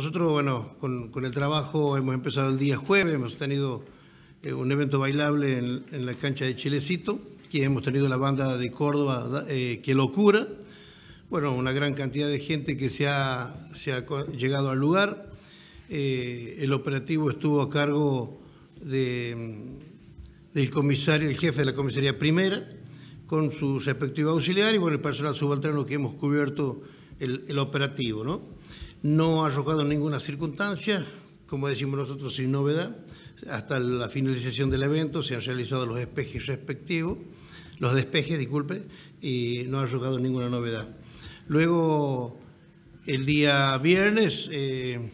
Nosotros, bueno, con, el trabajo hemos empezado el día jueves, hemos tenido eh, un evento bailable en, la cancha de Chilecito, que hemos tenido la banda de Córdoba, eh, Locura, bueno, una gran cantidad de gente que se ha, llegado al lugar. Eh, el operativo estuvo a cargo de, del comisario, el jefe de la comisaría primera, con su respectivo auxiliar y bueno, el personal subalterno que hemos cubierto el, operativo, ¿no? No ha arrojado ninguna circunstancia, como decimos nosotros, sin novedad. Hasta la finalización del evento se han realizado los despejes respectivos, los despejes, disculpe, y no ha arrojado ninguna novedad. Luego, el día viernes eh,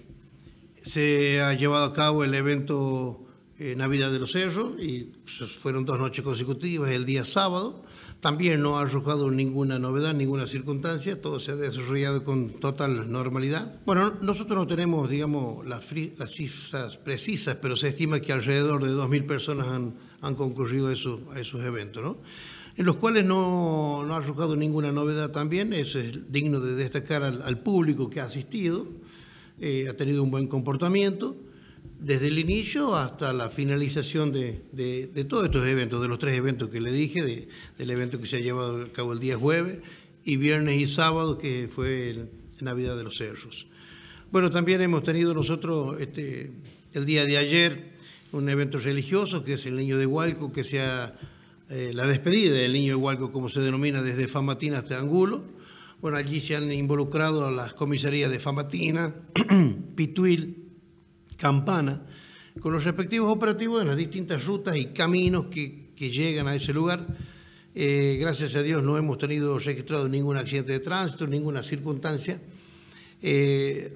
se ha llevado a cabo el evento eh, Navidad de los Cerros y fueron dos noches consecutivas, el día sábado. También no ha arrojado ninguna novedad, ninguna circunstancia, todo se ha desarrollado con total normalidad. Bueno, nosotros no tenemos, digamos, las, cifras precisas, pero se estima que alrededor de 2.000 personas han, concurrido a esos, eventos, ¿no? en los cuales no, ha arrojado ninguna novedad también, eso es digno de destacar al, público que ha asistido, eh, ha tenido un buen comportamiento, desde el inicio hasta la finalización de, todos estos eventos, de los tres eventos que le dije, del evento que se ha llevado a cabo el día jueves y viernes y sábado, que fue el, Navidad de los Cerros. Bueno, también hemos tenido nosotros este, el día de ayer un evento religioso, que es el Niño de Hualco, que sea eh, la despedida del Niño de Hualco, como se denomina, desde Famatina hasta Angulo. Bueno, allí se han involucrado las comisarías de Famatina, Pituil, Campana, con los respectivos operativos en las distintas rutas y caminos que, llegan a ese lugar. Eh, gracias a Dios no hemos tenido registrado ningún accidente de tránsito, ninguna circunstancia. Eh,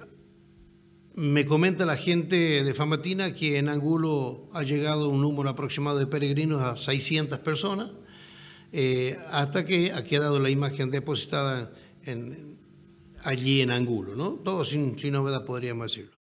me comenta la gente de Famatina que en Angulo ha llegado un número aproximado de peregrinos a 600 personas, eh, hasta que ha quedado la imagen depositada allí en Angulo, ¿no? Todo sin, sin novedad podríamos decirlo.